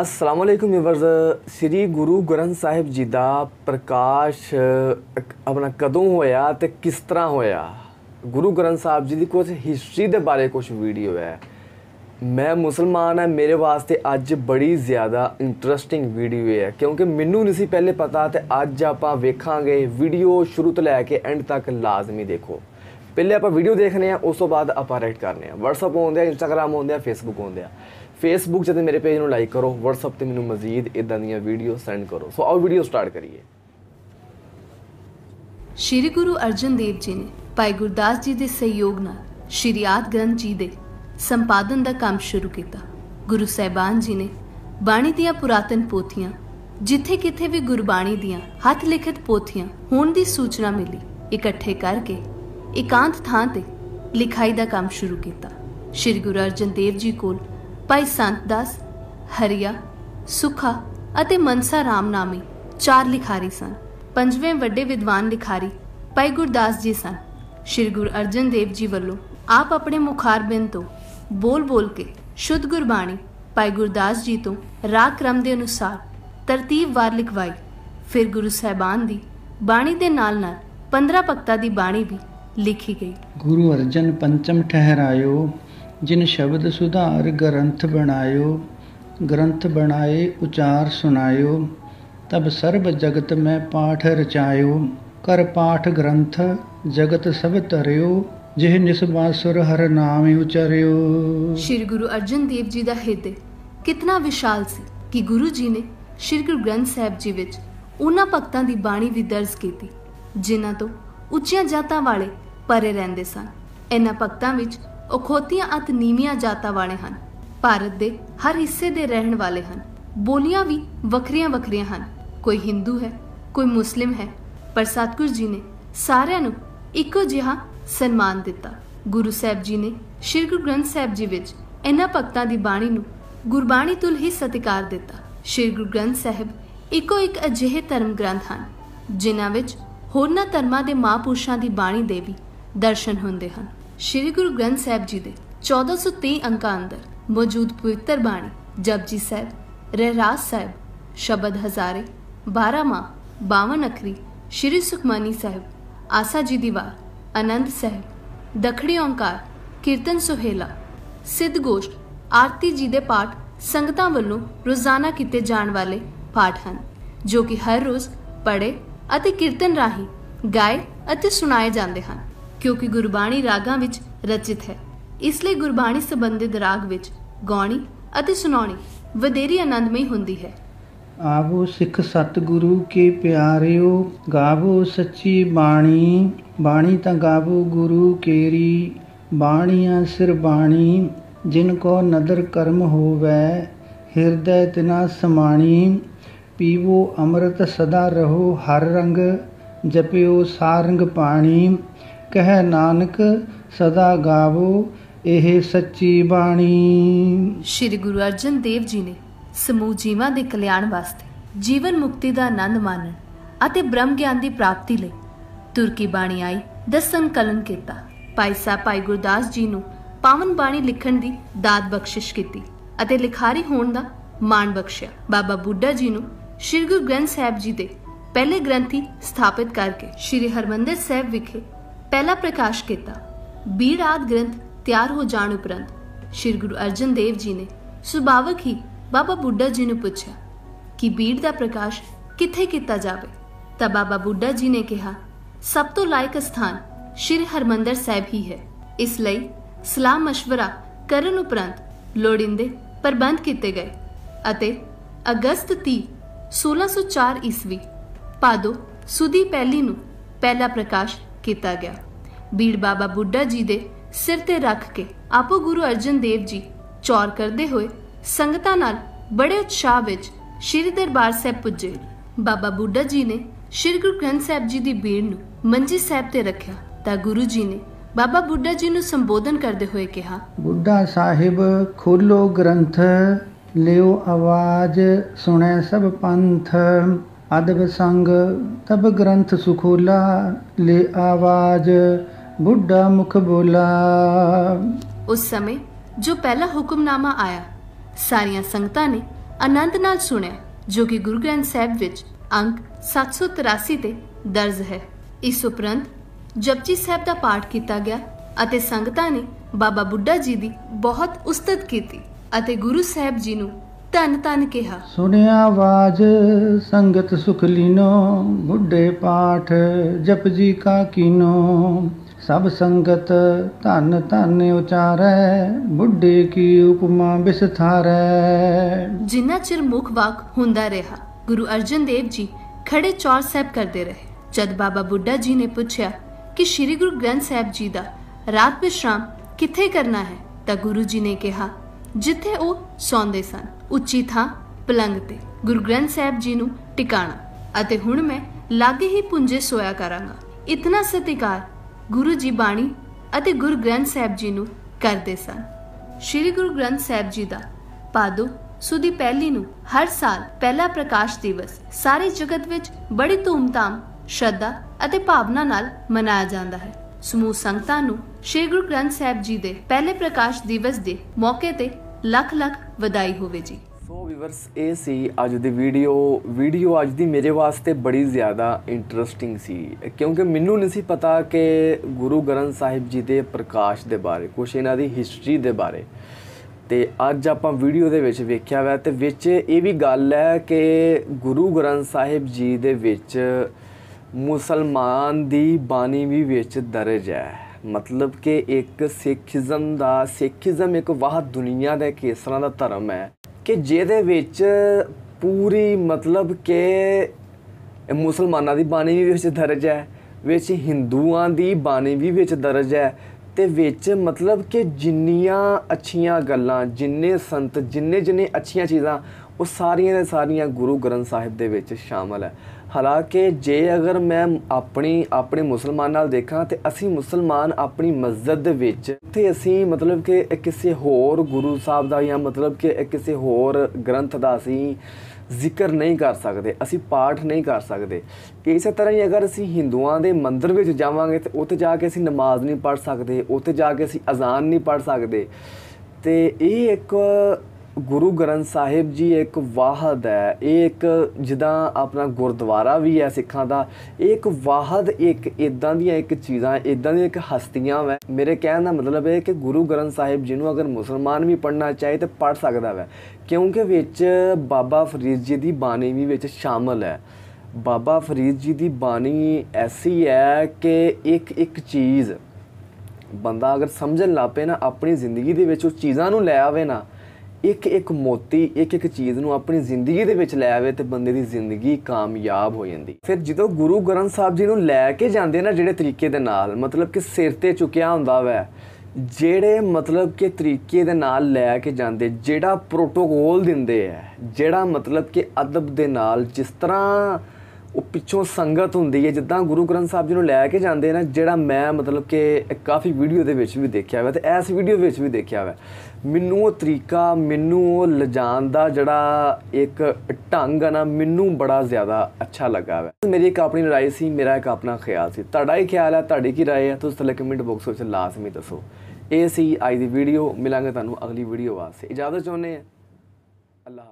ਅਸਲਾਮ ਵਾਲੇਕੁਮ viewers ਸ੍ਰੀ ਗੁਰੂ ਗ੍ਰੰਥ ਸਾਹਿਬ ਜੀ ਦਾ ਪ੍ਰਕਾਸ਼ ਆਪਣਾ ਕਦੋਂ ਹੋਇਆ ਤੇ ਕਿਸ ਤਰ੍ਹਾਂ ਹੋਇਆ ਗੁਰੂ ਗ੍ਰੰਥ ਸਾਹਿਬ ਜੀ ਦੀ ਕੁਝ ਹਿਸਟਰੀ ਦੇ ਬਾਰੇ ਕੁਝ ਵੀਡੀਓ ਹੈ ਮੈਂ ਮੁਸਲਮਾਨ ਹਾਂ ਮੇਰੇ ਵਾਸਤੇ ਅੱਜ ਬੜੀ ਜ਼ਿਆਦਾ ਇੰਟਰਸਟਿੰਗ ਵੀਡੀਓ ਹੈ ਕਿਉਂਕਿ ਮੈਨੂੰ ਨਹੀਂ ਸੀ ਪਹਿਲੇ ਪਤਾ ਤੇ ਅੱਜ ਆਪਾਂ ਵੇਖਾਂਗੇ ਵੀਡੀਓ ਸ਼ੁਰੂ ਤੋਂ ਲੈ ਕੇ ਐਂਡ ਤੱਕ ਲਾਜ਼ਮੀ ਦੇਖੋ ਪਹਿਲੇ ਆਪਾਂ ਵੀਡੀਓ ਦੇਖਨੇ ਆ ਉਸ ਤੋਂ ਬਾਅਦ ਆਪਾਂ ਰੈਕਟ ਕਰਨੇ ਆ WhatsApp ਹੁੰਦੇ ਆ Instagram ਹੁੰਦੇ ਆ Facebook ਹੁੰਦੇ ਆ Facebook ਤੇ ਮੇਰੇ ਪੇਜ ਨੂੰ ਲਾਈਕ ਕਰੋ, WhatsApp ਤੇ ਮੈਨੂੰ ਮਜ਼ੀਦ ਇਦਾਂ ਦੀਆਂ ਵੀਡੀਓ ਸੈਂਡ ਕਰੋ। ਸੋ ਆਓ ਵੀਡੀਓ ਸਟਾਰਟ ਕਰੀਏ। ਸ਼੍ਰੀ ਗੁਰੂ ਅਰਜਨ ਦੇਵ ਜੀ ਨੇ ਭਾਈ ਗੁਰਦਾਸ ਜੀ ਦੇ ਸਹਿਯੋਗ ਨਾਲ ਸ਼੍ਰੀ ਗ੍ਰੰਥ ਜੀ ਦੇ ਸੰਪਾਦਨ ਦਾ ਕੰਮ ਸ਼ੁਰੂ ਕੀਤਾ। ਗੁਰੂ ਸਾਹਿਬਾਨ ਜੀ ਨੇ ਬਾਣੀ ਦੀਆਂ ਪੁਰਾਤਨ ਪੋਥੀਆਂ ਜਿੱਥੇ ਕਿਥੇ ਵੀ ਗੁਰਬਾਣੀ ਦੀਆਂ ਹੱਥ ਲਿਖਤ ਪੋਥੀਆਂ ਹੋਣ ਦੀ ਸੂਚਨਾ ਮਿਲੀ, ਇਕੱਠੇ ਕਰਕੇ ਇਕਾਂਤ ਥਾਂ ਤੇ ਲਿਖਾਈ ਦਾ ਕੰਮ ਸ਼ੁਰੂ ਕੀਤਾ। ਸ਼੍ਰੀ ਗੁਰੂ ਅਰਜਨ ਦੇਵ ਜੀ ਕੋਲ ਭਾਈ ਸੰਤ ਦਾਸ, ਹਰੀਆ, ਸੁਖਾ ਅਤੇ ਮਨਸਾ ਰਾਮ ਨਾਮੀ ਚਾਰ ਲਿਖਾਰੀ ਸਨ। ਪੰਜਵੇਂ ਵੱਡੇ ਵਿਦਵਾਨ ਲਿਖਾਰੀ ਭਾਈ ਗੁਰਦਾਸ ਜੀ ਸਨ। ਸ਼੍ਰੀ ਗੁਰੂ ਅਰਜਨ ਦੇਵ ਜੀ ਵੱਲੋਂ ਆਪ ਆਪਣੇ ਮੁਖਾਰਬਿੰਦ ਤੋਂ ਬੋਲ ਬੋਲ ਕੇ ਸ਼ੁੱਧ ਗੁਰਬਾਣੀ ਭਾਈ ਗੁਰਦਾਸ ਜੀ ਤੋਂ ਰਾਗ ਕ੍ਰਮ ਦੇ ਅਨੁਸਾਰ ਤਰਤੀਬਵਾਰ ਲਿਖਵਾਈ। ਫਿਰ ਗੁਰੂ ਸਾਹਿਬਾਨ ਦੀ ਬਾਣੀ ਦੇ ਨਾਲ ਨਾਲ 15 ਭਗਤਾਂ ਦੀ ਬਾਣੀ ਵੀ ਲਿਖੀ ਗਈ। ਗੁਰੂ ਅਰਜਨ ਪੰਚਮ ਠਹਿਰਾਇਓ ਜਿਨ ਸ਼ਬਦ ਸੁਧਾਰ ਗ੍ਰੰਥ ਬਣਾਇਓ, ਗ੍ਰੰਥ ਬਣਾਏ, ਉਚਾਰ ਸੁਨਾਇਓ ਤਬ ਸਰਬ ਜਗਤ ਮੈਂ ਪਾਠ ਰਚਾਇਓ। ਕਰ ਪਾਠ ਗ੍ਰੰਥ ਜਗਤ ਸਭ ਤਰਿਓ ਜਿਹ ਨਿਸਬਾਸੁਰ ਹਰ ਨਾਮ ਉਚਰਿਓ। ਸ਼੍ਰੀ ਗੁਰੂ ਅਰਜਨ ਦੇਵ ਜੀ ਦਾ ਹਿਰਦੇ ਕਿਤਨਾ ਵਿਸ਼ਾਲ ਸੀ ਕਿ ਗੁਰੂ ਜੀ ਨੇ ਸ਼੍ਰੀ ਗੁਰੂ ਗ੍ਰੰਥ ਸਾਹਿਬ ਜੀ ਵਿੱਚ ਉਹਨਾਂ ਭਗਤਾਂ ਦੀ ਬਾਣੀ ਵੀ ਦਰਜ ਕੀਤੀ, ਜਿਨ੍ਹਾਂ ਤੋਂ ਉੱਚੀਆਂ ਜਾਤਾਂ ਵਾਲੇ ਪਰੇ ਰਹਿੰਦੇ ਸਨ। ਇਹਨਾਂ ਭਗਤਾਂ ਵਿੱਚ ਅਖੋਤੀਆਂ ਅਤ ਨੀਵੀਆਂ ਜਾਤਾਂ ਵਾਲੇ ਹਨ। ਭਾਰਤ ਦੇ ਹਰ ਹਿੱਸੇ ਦੇ ਰਹਿਣ ਵਾਲੇ ਹਨ। ਬੋਲੀਆਂ ਵੀ ਵੱਖਰੀਆਂ ਵੱਖਰੀਆਂ ਹਨ। ਕੋਈ ਹਿੰਦੂ ਹੈ, ਕੋਈ ਮੁਸਲਿਮ ਹੈ, ਪਰ ਸਤਿਗੁਰ ਜੀ ਨੇ ਸਾਰਿਆਂ ਨੂੰ ਇੱਕੋ ਜਿਹਾ ਸਨਮਾਨ ਦਿੱਤਾ। ਗੁਰੂ ਸਾਹਿਬ ਜੀ ਨੇ ਸ਼੍ਰੀ ਗੁਰੂ ਗ੍ਰੰਥ ਸਾਹਿਬ ਜੀ ਵਿੱਚ ਇਹਨਾਂ ਭਗਤਾਂ ਦੀ ਬਾਣੀ ਨੂੰ ਗੁਰਬਾਣੀ ਤੁਲ ਹੀ ਸਤਿਕਾਰ ਦਿੱਤਾ। ਸ਼੍ਰੀ ਗੁਰੂ ਗ੍ਰੰਥ ਸਾਹਿਬ ਇੱਕੋ ਇੱਕ ਅਜਿਹੇ ਧਰਮ ਗ੍ਰੰਥ ਹਨ, ਜਿਨ੍ਹਾਂ ਵਿੱਚ ਹੋਰਨਾਂ ਧਰਮਾਂ ਦੇ ਮਹਾਂਪੁਰਸ਼ਾਂ ਦੀ ਬਾਣੀ ਦੇ ਵੀ ਦਰਸ਼ਨ ਹੁੰਦੇ ਹਨ। ਸ਼੍ਰੀ ਗੁਰੂ ਗ੍ਰੰਥ ਸਾਹਿਬ ਜੀ ਦੇ 1423 ਅੰਕਾਂ ਅੰਦਰ ਮੌਜੂਦ ਪਵਿੱਤਰ ਬਾਣੀ, ਜਪਜੀ ਸਾਹਿਬ ਰਹਿਰਾਸ ਸਾਹਿਬ, ਸ਼ਬਦ ਹਜ਼ਾਰੇ 12 ਮਾਹ 52 ਅਖਰੀ, ਸ਼੍ਰੀ ਸੁਖਮਨੀ ਸਾਹਿਬ, ਆਸਾ ਜੀ ਦੀ ਵਾਰ, ਆਨੰਦ ਸਾਹਿਬ ਦਖੜੀ ਓੰਕਾਰ, ਕੀਰਤਨ ਸੁਹੇਲਾ, ਸਿੱਧ ਗੋਸ਼ਟ, ਆਰਤੀ ਜੀ ਦੇ ਪਾਠ ਸੰਗਤਾਂ ਵੱਲੋਂ ਰੋਜ਼ਾਨਾ ਕੀਤੇ ਜਾਣ ਵਾਲੇ ਪਾਠ ਹਨ, ਜੋ ਕਿ ਹਰ ਰੋਜ਼ ਪੜ੍ਹੇ ਅਤੇ ਕੀਰਤਨ ਰਾਹੀਂ ਗਾਏ ਅਤੇ ਸੁਣਾਏ ਜਾਂਦੇ ਹਨ। ਕਿਉਂਕਿ ਗੁਰਬਾਣੀ ਰਾਗਾਂ ਵਿੱਚ ਰਚਿਤ ਹੈ। ਇਸ ਲਈ ਗੁਰਬਾਣੀ ਸੰਬੰਧਿਤ ਰਾਗ ਵਿੱਚ ਗਾਉਣੀ ਅਤੇ ਸੁਣਾਉਣੀ ਵਧੇਰੀ ਆਨੰਦਮਈ ਹੁੰਦੀ ਹੈ। ਆਵੋ ਸਿੱਖ ਸਤਿਗੁਰੂ ਕੇ ਪਿਆਰਿਓ, ਗਾਵੋ ਸੱਚੀ ਬਾਣੀ। ਬਾਣੀ ਤਾਂ ਗਾਵੋ ਗੁਰੂ ਕੇਰੀ, ਬਾਣੀਆਂ ਸਿਰ ਬਾਣੀ। ਜਿਨ ਕੋ ਨਦਰ ਕਰਮ ਹੋਵੇ, ਹਿਰਦੈ ਤਿਨਾ ਸਮਾਣੀ। ਪੀਵੋ ਅੰਮ੍ਰਿਤ ਸਦਾ ਰਹੋ ਹਰ ਰੰਗ, ਜਪਿਓ ਸਾਰੰਗ ਪਾਣੀ। ਕਹਿ ਨਾਨਕ ਸਦਾ ਗਾਵੋ, ਇਹ ਸੱਚੀ ਬਾਣੀ। ਸ਼੍ਰੀ ਗੁਰੂ ਅਰਜਨ ਦੇਵ ਜੀ ਨੇ ਸਮੂਹ ਜੀਵਾਂ ਦੇ ਕਲਿਆਣ ਵਾਸਤੇ ਜੀਵਨ ਮੁਕਤੀ ਦਾ ਆਨੰਦ ਮਾਣਨ ਅਤੇ ਬ੍ਰਹਮ ਗਿਆਨ ਦੀ ਪ੍ਰਾਪਤੀ ਲਈ ਤੁਰਕੀ ਬਾਣੀ ਆਈ ਦਾ ਸੰਕਲਨ ਕੀਤਾ। ਭਾਈ ਸਾਹਿਬ, ਭਾਈ ਗੁਰਦਾਸ ਜੀ ਨੂੰ ਪਾਵਨ ਬਾਣੀ ਲਿਖਣ ਦੀ ਦਾਤ ਬਖਸ਼ਿਸ਼ ਕੀਤੀ ਅਤੇ ਲਿਖਾਰੀ ਹੋਣ ਦਾ ਮਾਣ ਬਖਸ਼ਿਆ। ਬਾਬਾ ਬੁੱਢਾ ਜੀ ਨੂੰ ਸ਼੍ਰੀ ਗੁਰੂ ਗ੍ਰੰਥ ਸਾਹਿਬ ਜੀ ਦੇ ਪਹਿਲੇ ਗ੍ਰੰਥੀ ਸਥਾਪਿਤ ਕਰਕੇ ਸ਼੍ਰੀ ਹਰਮੰਦਰ ਸਾਹਿਬ ਵਿਖੇ ਪਹਿਲਾ ਪ੍ਰਕਾਸ਼ ਕੀਤਾ। ਬੀੜ ਆਦ ਗ੍ਰੰਥ ਤਿਆਰ ਹੋ ਜਾਣ ਉਪਰੰਤ ਸ਼੍ਰੀ ਗੁਰੂ ਅਰਜਨ ਦੇਵ ਜੀ ਨੇ ਸੁਭਾਵਕ ਹੀ ਬਾਬਾ ਬੁੱਢਾ ਜੀ ਨੂੰ ਪੁੱਛਿਆ ਕਿ ਬੀੜ ਦਾ ਪ੍ਰਕਾਸ਼ ਕਿੱਥੇ ਕੀਤਾ ਜਾਵੇ? ਤਾਂ ਬਾਬਾ ਬੁੱਢਾ ਜੀ ਨੇ ਕਿਹਾ, ਸਭ ਤੋਂ ਲਾਇਕ ਸਥਾਨ ਸ਼੍ਰੀ ਹਰਮੰਦਰ ਸਾਹਿਬ ਹੀ ਹੈ। ਇਸ ਲਈ ਸਲਾਹ مشਵਰਾ ਕਰਨ ਉਪਰੰਤ ਲੋੜਿੰਦੇ ਪ੍ਰਬੰਧ ਕੀਤੇ ਗਏ ਅਤੇ ਅਗਸਤ 30 1604 ਈਸਵੀ, ਪਾਦੋ ਸੁਦੀ ਪਹਿਲੀ ਨੂੰ ਪਹਿਲਾ ਪ੍ਰਕਾਸ਼ ਕੀਤਾ ਗਿਆ। ਬੀੜ ਬਾਬਾ ਬੁੱਢਾ ਜੀ ਦੇ ਸਿਰ ਤੇ ਰੱਖ ਕੇ ਆਪੋ ਗੁਰੂ ਅਰਜਨ ਦੇਵ ਜੀ ਚੌਰ ਕਰਦੇ ਹੋਏ ਸੰਗਤਾਂ ਨਾਲ ਬੜੇ ਉਤਸ਼ਾਹ ਵਿੱਚ ਸ਼੍ਰੀ ਦਰਬਾਰ ਸਾਹਿਬ ਪੁੱਜੇ। ਬਾਬਾ ਬੁੱਢਾ ਜੀ ਨੇ ਸ਼੍ਰੀ ਗੁਰੂ ਗ੍ਰੰਥ ਸਾਹਿਬ ਜੀ ਦੀ ਬੀੜ ਨੂੰ ਮੰਜੀ ਸਾਹਿਬ ਤੇ ਰੱਖਿਆ ਤਾਂ ਗੁਰੂ ਜੀ ਨੇ ਬਾਬਾ ਬੁੱਢਾ ਜੀ ਨੂੰ ਸੰਬੋਧਨ ਕਰਦੇ ਹੋਏ ਕਿਹਾ, ਬੁੱਢਾ ਸਾਹਿਬ, ਖੋਲੋ ਗ੍ਰੰਥ, ਲਿਓ ਆਵਾਜ਼, ਸੁਣੈ ਸਭ ਪੰਥ। ਅਦਬ ਸੰਗ ਤਬ ਗ੍ਰੰਥ ਸੁਖੋਲਾ, ਲੈ ਆਵਾਜ਼ ਬੁੱਢਾ ਮੁਖ ਬੋਲਾ। ਉਸ ਸਮੇਂ ਜੋ ਪਹਿਲਾ ਹੁਕਮਨਾਮਾ ਆਇਆ, ਸਾਰੀਆਂ ਸੰਗਤਾਂ ਨੇ ਆਨੰਦ ਨਾਲ ਸੁਣਿਆ, ਜੋ ਕਿ ਗੁਰੂ ਗ੍ਰੰਥ ਸਾਹਿਬ ਵਿੱਚ ਅੰਕ 783 ਤੇ ਦਰਜ ਹੈ। ਇਸ ਉਪਰੰਤ ਜਪਜੀ ਸਾਹਿਬ ਦਾ ਪਾਠ ਕੀਤਾ ਗਿਆ ਅਤੇ ਸੰਗਤਾਂ ਨੇ ਬਾਬਾ ਬੁੱਢਾ ਜੀ ਦੀ ਬਹੁਤ ਉਸਤਤ ਕੀਤੀ ਅਤੇ ਗੁਰੂ ਸਾਹਿਬ ਜੀ ਨੂੰ ਧੰਨ ਧੰਨ ਕਿਹਾ। ਸੁਣਿਆ ਆਵਾਜ਼ ਸੰਗਤ ਸੁਖ ਲੀਨੋ ਬੁੱਢੇ ਪਾਠ ਜਪਜੀ ਕਾ ਕੀਨੋ। ਸਭ ਸੰਗਤ ਧੰਨ ਧੰਨ ਉਚਾਰੈ ਬੁੱਢੇ ਕੀ ਉਪਮਾ ਵਿਸਥਾਰੈ ਜਿੰਨਾ ਚਿਰ ਮੁਖ ਵਾਕ ਹੁੰਦਾ ਰਿਹਾ ਗੁਰੂ ਅਰਜਨ ਦੇਵ ਜੀ ਖੜੇ ਚੌਰ ਸਾਹਿਬ ਕਰਦੇ ਰਹੇ। ਜਦ ਬਾਬਾ ਬੁੱਢਾ ਜੀ ਨੇ ਪੁੱਛਿਆ ਕਿ ਸ੍ਰੀ ਗੁਰੂ ਗ੍ਰੰਥ ਸਾਹਿਬ ਜੀ ਦਾ ਰਾਤ ਵਿਸ਼ਰਾਮ ਕਿੱਥੇ ਕਰਨਾ ਹੈ ਤਾਂ ਗੁਰੂ ਜੀ ਨੇ ਕਿਹਾ ਜਿੱਥੇ ਉਹ ਸੌਂਦੇ ਸਨ। ਉੱਚੀ ਥਾਂ ਪਲੰਗ ਤੇ। ਗੁਰੂ ਗ੍ਰੰਥ ਸਾਹਿਬ ਜੀ ਨੂੰ ਟਿਕਾਣਾ। ਅਤੇ ਹੁਣ ਮੈਂ ਲਾਗੇ ਹੀ ਪੁੰਜੇ ਸੋਇਆ ਕਰਾਂਗਾ। ਇਤਨਾ ਸਤਿਕਾਰ ਗੁਰੂ ਜੀ ਬਾਣੀ ਅਤੇ ਗੁਰੂ ਗ੍ਰੰਥ ਸਾਹਿਬ ਜੀ ਨੂੰ ਕਰਦੇ ਸਨ। ਸ੍ਰੀ ਗੁਰੂ ਗ੍ਰੰਥ ਸਾਹਿਬ ਜੀ ਦਾ ਪਾਦੋ ਸੁਦੀ ਪਹਿਲੀ ਨੂੰ ਹਰ ਸਾਲ ਪਹਿਲਾ ਪ੍ਰਕਾਸ਼ ਦਿਵਸ ਸਾਰੇ ਜਗਤ ਵਿੱਚ ਬੜੀ ਧੂਮਧਾਮ, ਸ਼ਰਧਾ ਅਤੇ ਭਾਵਨਾ ਨਾਲ ਮਨਾਇਆ ਜਾਂਦਾ ਹੈ। ਸਮੂਹ ਸੰਗਤਾਂ ਨੂੰ ਸ੍ਰੀ ਗੁਰੂ ਗ੍ਰੰਥ ਸਾਹਿਬ ਜੀ ਦੇ ਪਹਿਲੇ ਪ੍ਰਕਾਸ਼ ਦਿਵਸ ਦੇ ਮੌਕੇ ਤੇ ਲੱਖ ਲੱਖ ਵਧਾਈ ਹੋਵੇ ਜੀ। ਸੋ ਵੀਵਰਸ ਇਹ ਸੀ ਅੱਜ ਦੀ ਵੀਡੀਓ ਵੀਡੀਓ ਅੱਜ ਦੀ ਮੇਰੇ ਵਾਸਤੇ ਬੜੀ ਜ਼ਿਆਦਾ ਇੰਟਰਸਟਿੰਗ ਸੀ। ਕਿਉਂਕਿ ਮੈਨੂੰ ਨਹੀਂ ਸੀ ਪਤਾ ਕਿ ਗੁਰੂ ਗ੍ਰੰਥ ਸਾਹਿਬ ਜੀ ਦੇ ਪ੍ਰਕਾਸ਼ ਦੇ ਬਾਰੇ, ਕੁਛ ਇਹਨਾਂ ਦੀ ਹਿਸਟਰੀ ਦੇ ਬਾਰੇ। ਤੇ ਅੱਜ ਆਪਾਂ ਵੀਡੀਓ ਦੇ ਵਿੱਚ ਵੇਖਿਆ ਹੋਇਆ ਤੇ ਵਿੱਚ ਇਹ ਵੀ ਗੱਲ ਹੈ ਕਿ ਗੁਰੂ ਗ੍ਰੰਥ ਸਾਹਿਬ ਜੀ ਦੇ ਵਿੱਚ ਮੁਸਲਮਾਨ ਦੀ ਬਾਣੀ ਵੀ ਵਿੱਚ ਦਰਜ ਹੈ। ਮਤਲਬ ਕਿ ਇੱਕ ਸਿੱਖੀਜ਼ਮ ਦਾ, ਸਿੱਖੀਜ਼ਮ ਇੱਕ ਵਾਹ ਦੁਨੀਆ ਦਾ ਇੱਕ ਇਸ ਤਰ੍ਹਾਂ ਦਾ ਧਰਮ ਹੈ ਕਿ ਜਿਹਦੇ ਵਿੱਚ ਪੂਰੀ ਮਤਲਬ ਕਿ ਮੁਸਲਮਾਨਾਂ ਦੀ ਬਾਣੀ ਵੀ ਵਿੱਚ ਦਰਜ ਹੈ, ਵਿੱਚ ਹਿੰਦੂਆਂ ਦੀ ਬਾਣੀ ਵੀ ਵਿੱਚ ਦਰਜ ਹੈ ਤੇ ਵਿੱਚ ਮਤਲਬ ਕਿ ਜਿੰਨੀਆਂ ਅੱਛੀਆਂ ਗੱਲਾਂ, ਜਿੰਨੇ ਸੰਤ ਜਿੰਨੇ ਜਿੰਨੇ ਅੱਛੀਆਂ ਚੀਜ਼ਾਂ, ਉਹ ਸਾਰੀਆਂ ਦੇ ਸਾਰੀਆਂ ਗੁਰੂ ਗ੍ਰੰਥ ਸਾਹਿਬ ਦੇ ਵਿੱਚ ਸ਼ਾਮਲ ਹੈ। ਹਾਲਾਂਕਿ ਜੇ ਅਗਰ ਮੈਂ ਆਪਣੀ, ਆਪਣੇ ਮੁਸਲਮਾਨ ਨਾਲ ਦੇਖਾਂ ਤੇ ਅਸੀਂ ਮੁਸਲਮਾਨ ਆਪਣੀ ਮਸਜਿਦ ਦੇ ਵਿੱਚ, ਤੇ ਅਸੀਂ ਮਤਲਬ ਕਿ ਕਿਸੇ ਹੋਰ ਗੁਰੂ ਸਾਹਿਬ ਦਾ ਜਾਂ ਮਤਲਬ ਕਿ ਕਿਸੇ ਹੋਰ ਗ੍ਰੰਥ ਦਾ ਅਸੀਂ ਜ਼ਿਕਰ ਨਹੀਂ ਕਰ ਸਕਦੇ, ਅਸੀਂ ਪਾਠ ਨਹੀਂ ਕਰ ਸਕਦੇ। ਇਸੇ ਤਰ੍ਹਾਂ ਹੀ ਅਗਰ ਅਸੀਂ ਹਿੰਦੂਆਂ ਦੇ ਮੰਦਿਰ ਵਿੱਚ ਜਾਵਾਂਗੇ ਤੇ ਉੱਥੇ ਜਾ ਕੇ ਅਸੀਂ ਨਮਾਜ਼ ਨਹੀਂ ਪੜ੍ਹ ਸਕਦੇ, ਉੱਥੇ ਜਾ ਕੇ ਅਸੀਂ ਅਜ਼ਾਨ ਨਹੀਂ ਪੜ੍ਹ ਸਕਦੇ, ਤੇ ਇਹ ਇੱਕ ਗੁਰੂ ਗ੍ਰੰਥ ਸਾਹਿਬ ਜੀ ਇੱਕ ਵਾਹਦ ਹੈ। ਇਹ ਇੱਕ ਜਿੱਦਾਂ ਆਪਣਾ ਗੁਰਦੁਆਰਾ ਵੀ ਹੈ ਸਿੱਖਾਂ ਦਾ। ਇਹ ਇੱਕ ਵਾਹਦ ਇੱਕ ਇਦਾਂ ਦੀਆਂ ਇੱਕ ਚੀਜ਼ਾਂ ਇਦਾਂ ਦੀਆਂ ਇੱਕ ਹਸਤੀਆਂ ਵੈ। ਮੇਰੇ ਕਹਿਣ ਦਾ ਮਤਲਬ ਇਹ ਕਿ ਗੁਰੂ ਗ੍ਰੰਥ ਸਾਹਿਬ ਜੀ ਨੂੰ ਅਗਰ ਮੁਸਲਮਾਨ ਵੀ ਪੜ੍ਹਨਾ ਚਾਹੇ ਤੇ ਪੜ੍ਹ ਸਕਦਾ ਵੈ। ਕਿਉਂਕਿ ਵਿੱਚ ਬਾਬਾ ਫਰੀਦ ਜੀ ਦੀ ਬਾਣੀ ਵੀ ਵਿੱਚ ਸ਼ਾਮਲ ਹੈ। ਬਾਬਾ ਫਰੀਦ ਜੀ ਦੀ ਬਾਣੀ ਐਸੀ ਹੈ ਕਿ ਇੱਕ ਇੱਕ ਚੀਜ਼। ਬੰਦਾ ਅਗਰ ਸਮਝਣ ਲੱਪੇ ਨਾ, ਆਪਣੀ ਜ਼ਿੰਦਗੀ ਦੇ ਵਿੱਚ ਉਹ ਚੀਜ਼ਾਂ ਨੂੰ ਲੈ ਆਵੇ ਨਾ ਇੱਕ ਇੱਕ ਮੋਤੀ ਇੱਕ ਇੱਕ ਚੀਜ਼ ਨੂੰ ਆਪਣੀ ਜ਼ਿੰਦਗੀ ਦੇ ਵਿੱਚ ਲੈ ਆਵੇ ਤੇ ਬੰਦੇ ਦੀ ਜ਼ਿੰਦਗੀ ਕਾਮਯਾਬ ਹੋ ਜਾਂਦੀ। ਫਿਰ ਜਦੋਂ ਗੁਰੂ ਗ੍ਰੰਥ ਸਾਹਿਬ ਜੀ ਨੂੰ ਲੈ ਕੇ ਜਾਂਦੇ ਨਾ ਜਿਹੜੇ ਤਰੀਕੇ ਦੇ ਨਾਲ, ਮਤਲਬ ਕਿ ਸਿਰ ਤੇ ਚੁੱਕਿਆ ਹੁੰਦਾ ਵੈ, ਜਿਹੜੇ ਮਤਲਬ ਕਿ ਤਰੀਕੇ ਦੇ ਨਾਲ ਲੈ ਕੇ ਜਾਂਦੇ, ਜਿਹੜਾ ਪ੍ਰੋਟੋਕੋਲ ਦਿੰਦੇ ਆ, ਜਿਹੜਾ ਮਤਲਬ ਕਿ ਅਦਬ ਦੇ ਨਾਲ ਜਿਸ ਤਰ੍ਹਾਂ ਉਹ ਪਿੱਛੋਂ ਸੰਗਤ ਹੁੰਦੀ ਹੈ। ਜਿੱਦਾਂ ਗੁਰੂ ਗ੍ਰੰਥ ਸਾਹਿਬ ਜੀ ਨੂੰ ਲੈ ਕੇ ਜਾਂਦੇ ਨੇ, ਜਿਹੜਾ ਮੈਂ ਮਤਲਬ ਕਿ ਕਾਫੀ ਵੀਡੀਓ ਦੇ ਵਿੱਚ ਵੀ ਦੇਖਿਆ ਹੋਇਆ ਤੇ ਇਸ ਵੀਡੀਓ ਵਿੱਚ ਵੀ ਦੇਖਿਆ ਹੋਇਆ। ਮੈਨੂੰ ਉਹ ਤਰੀਕਾ, ਮੈਨੂੰ ਉਹ ਲਿਜਾਣ ਦਾ ਜਿਹੜਾ ਇੱਕ ਢੰਗ ਆ ਨਾ, ਮੈਨੂੰ ਬੜਾ ਜ਼ਿਆਦਾ ਅੱਛਾ ਲੱਗਾ ਹੋਇਆ। ਮੇਰੀ ਇੱਕ ਆਪਣੀ ਰਾਏ ਸੀ, ਮੇਰਾ ਇੱਕ ਆਪਣਾ ਖਿਆਲ ਸੀ। ਤੁਹਾਡਾ ਹੀ ਖਿਆਲ ਹੈ ਤੁਹਾਡੀ ਕੀ ਰਾਏ ਹੈ ਤੁਸੀਂ ਥੱਲੇ ਕਮੈਂਟ ਬਾਕਸ ਵਿੱਚ ਲਾਜ਼ਮੀ ਦੱਸੋ। ਇਹ ਸੀ ਅੱਜ ਦੀ ਵੀਡੀਓ ਮਿਲਾਂਗੇ ਤੁਹਾਨੂੰ ਅਗਲੀ ਵੀਡੀਓ ਵਾਸਤੇ। ਇਜਾਜ਼ਤ ਚਾਹੁੰਦੇ ਆ ਅੱਲਾਹ